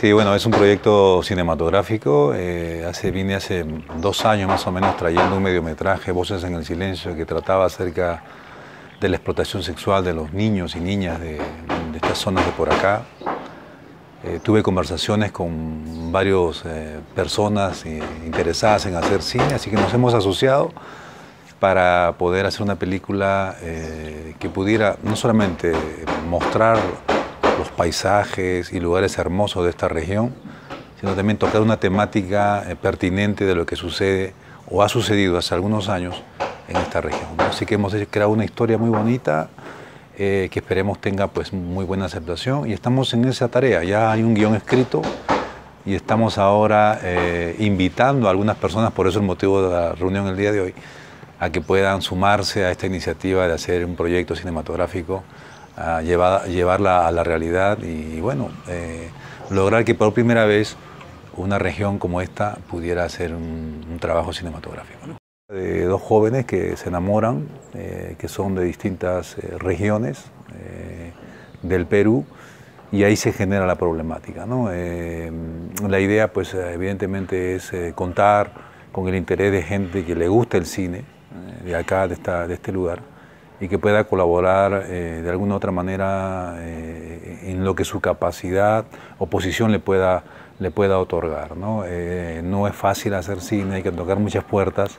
Sí, bueno, es un proyecto cinematográfico. Eh, hace, vine hace dos años más o menos trayendo un mediometraje, Voces en el Silencio, que trataba acerca de la explotación sexual de los niños y niñas de, estas zonas de por acá. Eh, tuve conversaciones con varias eh, personas interesadas en hacer cine, así que nos hemos asociado para poder hacer una película que pudiera no solamente mostrar los paisajes y lugares hermosos de esta región, sino también tocar una temática eh, pertinente de lo que sucede o ha sucedido hace algunos años en esta región. Así que hemos creado una historia muy bonita eh, que esperemos tenga pues muy buena aceptación y estamos en esa tarea. Ya hay un guion escrito y estamos ahora eh, invitando a algunas personas, por eso el motivo de la reunión el día de hoy, a que puedan sumarse a esta iniciativa de hacer un proyecto cinematográfico llevarla a la realidad y, bueno, eh, lograr que por primera vez una región como esta pudiera hacer un, trabajo cinematográfico. De dos jóvenes que se enamoran, eh, que son de distintas eh, regiones del Perú, y ahí se genera la problemática. la idea, pues, evidentemente es contar con el interés de gente que le gusta el cine, de acá, de, esta, de este lugar, y que pueda colaborar eh, de alguna otra manera eh, en lo que su capacidad o posición le pueda, le pueda otorgar. ¿no? Eh, no es fácil hacer cine, hay que tocar muchas puertas.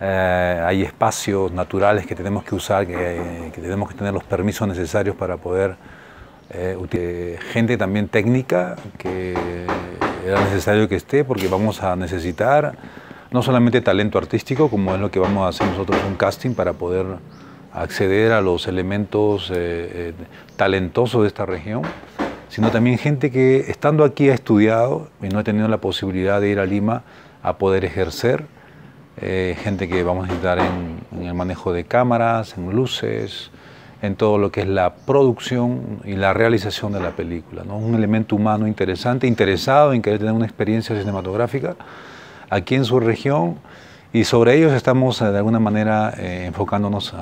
hay espacios naturales que tenemos que usar, que, que, tenemos que tener los permisos necesarios para poder gente también técnica que era necesario que esté porque vamos a necesitar no solamente talento artístico como es lo que vamos a hacer nosotros un casting para poder acceder a los elementos eh, eh, talentosos de esta región, sino también gente que estando aquí ha estudiado y no ha tenido la posibilidad de ir a Lima a poder ejercer, eh, gente que vamos a necesitar en, el manejo de cámaras, en luces, en todo lo que es la producción y la realización de la película. ¿no? Un elemento humano interesante, interesado en querer tener una experiencia cinematográfica aquí en su región y sobre ellos estamos eh, de alguna manera eh, enfocándonos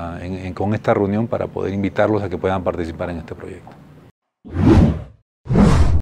con esta reunión para poder invitarlos a que puedan participar en este proyecto.